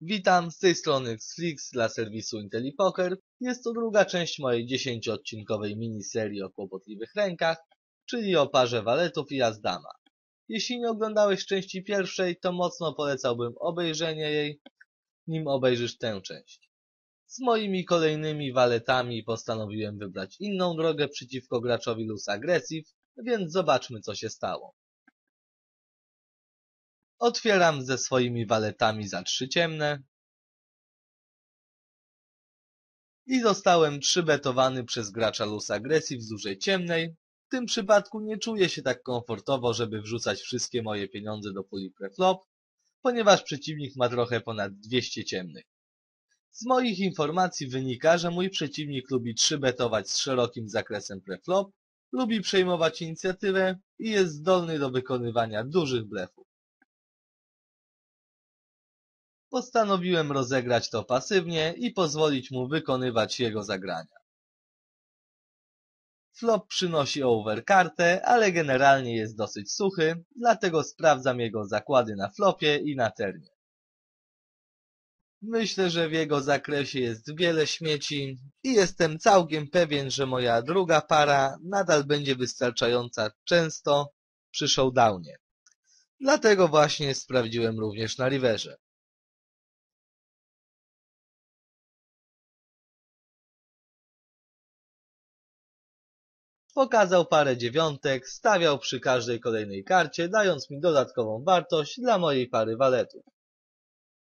Witam, z tej strony Xflix dla serwisu IntelliPoker. Jest to druga część mojej 10-odcinkowej miniserii o kłopotliwych rękach, czyli o parze waletów i jazdama. Jeśli nie oglądałeś części pierwszej, to mocno polecałbym obejrzenie jej, nim obejrzysz tę część. Z moimi kolejnymi waletami postanowiłem wybrać inną drogę przeciwko graczowi Luz Aggressive, więc zobaczmy co się stało. Otwieram ze swoimi waletami za trzy ciemne. I zostałem trzybetowany przez gracza Luz Aggressive z dużej ciemnej. W tym przypadku nie czuję się tak komfortowo, żeby wrzucać wszystkie moje pieniądze do puli preflop, ponieważ przeciwnik ma trochę ponad 200 ciemnych. Z moich informacji wynika, że mój przeciwnik lubi trzybetować z szerokim zakresem preflop, lubi przejmować inicjatywę i jest zdolny do wykonywania dużych blefów. Postanowiłem rozegrać to pasywnie i pozwolić mu wykonywać jego zagrania. Flop przynosi over kartę, ale generalnie jest dosyć suchy, dlatego sprawdzam jego zakłady na flopie i na ternie. Myślę, że w jego zakresie jest wiele śmieci i jestem całkiem pewien, że moja druga para nadal będzie wystarczająca często przy showdownie. Dlatego właśnie sprawdziłem również na riverze. Pokazał parę dziewiątek, stawiał przy każdej kolejnej karcie, dając mi dodatkową wartość dla mojej pary waletów.